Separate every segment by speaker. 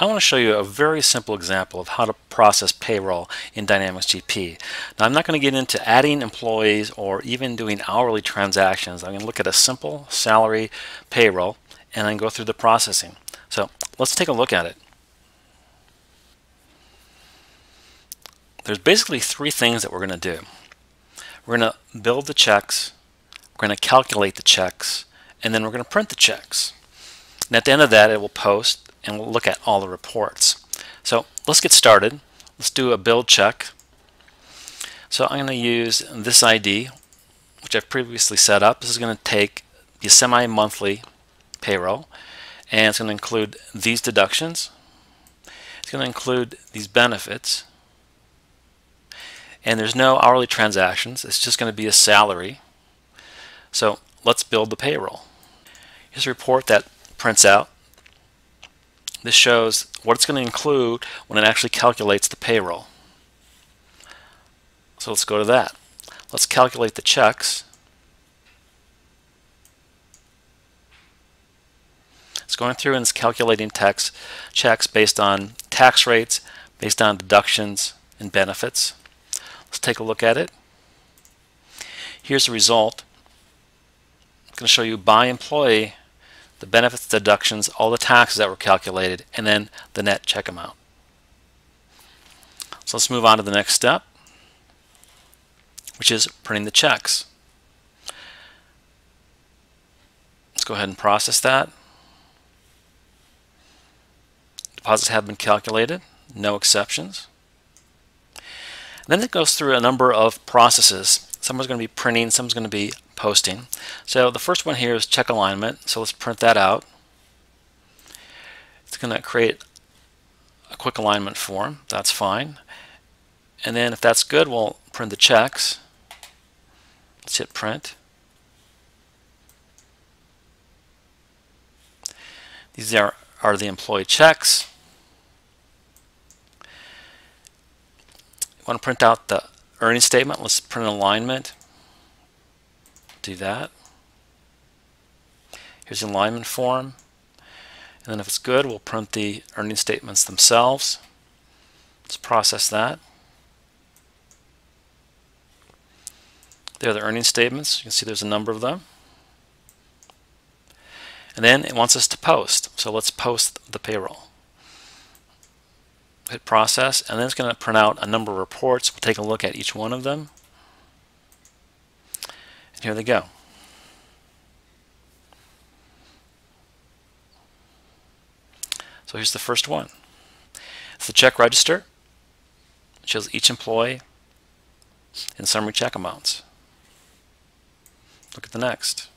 Speaker 1: I want to show you a very simple example of how to process payroll in Dynamics GP. Now I'm not going to get into adding employees or even doing hourly transactions. I'm going to look at a simple salary payroll and then go through the processing. So let's take a look at it. There's basically three things that we're going to do. We're going to build the checks, we're going to calculate the checks, and then we're going to print the checks. And at the end of that, it will post and we'll look at all the reports. So let's get started. Let's do a build check. So I'm going to use this ID, which I've previously set up. This is going to take the semi-monthly payroll, and it's going to include these deductions. It's going to include these benefits, and there's no hourly transactions. It's just going to be a salary. So let's build the payroll. Here's a report that prints out this shows what it's going to include when it actually calculates the payroll. So let's go to that. Let's calculate the checks. It's going through and it's calculating tax checks based on tax rates, based on deductions and benefits. Let's take a look at it. Here's the result. I'm going to show you by employee the benefits deductions, all the taxes that were calculated, and then the net check amount. So let's move on to the next step, which is printing the checks. Let's go ahead and process that. Deposits have been calculated, no exceptions. And then it goes through a number of processes. Someone's going to be printing, someone's going to be posting. So the first one here is check alignment. So let's print that out. It's going to create a quick alignment form. That's fine. And then if that's good, we'll print the checks. Let's hit print. These are, are the employee checks. You want to print out the earning statement. Let's print an alignment do that. Here's the alignment form. And then if it's good, we'll print the earning statements themselves. Let's process that. There are the earning statements. You can see there's a number of them. And then it wants us to post. So let's post the payroll. Hit process, and then it's going to print out a number of reports. We'll take a look at each one of them. Here they go. So here's the first one. It's the check register. It shows each employee and summary check amounts. Look at the next.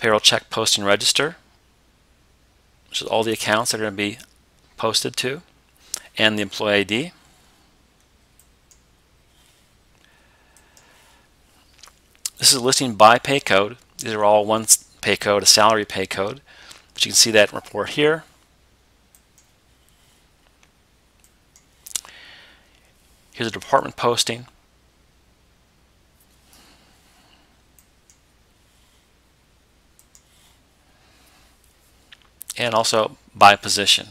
Speaker 1: Payroll check posting register, which is all the accounts that are going to be posted to, and the employee ID. This is a listing by pay code. These are all one pay code, a salary pay code. But you can see that report here. Here's a department posting. And also by position.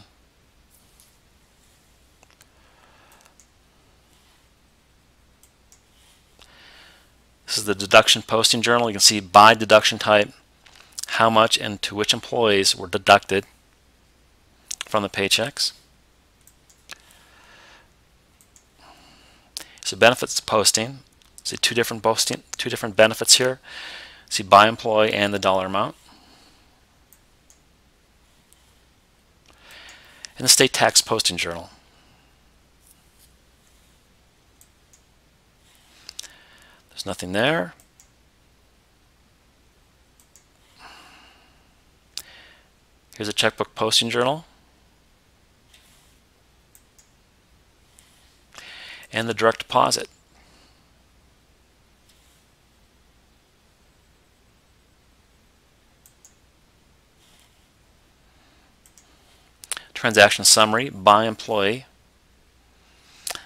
Speaker 1: This is the deduction posting journal. You can see by deduction type how much and to which employees were deducted from the paychecks. So benefits posting. See two different posting, two different benefits here. See by employee and the dollar amount. And the state tax posting journal. Nothing there. Here's a checkbook posting journal. And the direct deposit. Transaction summary by employee.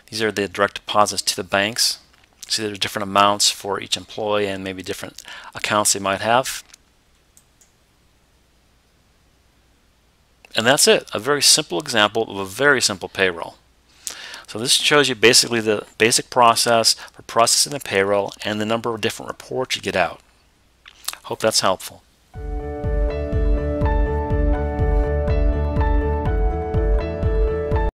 Speaker 1: These are the direct deposits to the banks. See there's different amounts for each employee and maybe different accounts they might have. And that's it, a very simple example of a very simple payroll. So this shows you basically the basic process for processing the payroll and the number of different reports you get out. Hope that's helpful.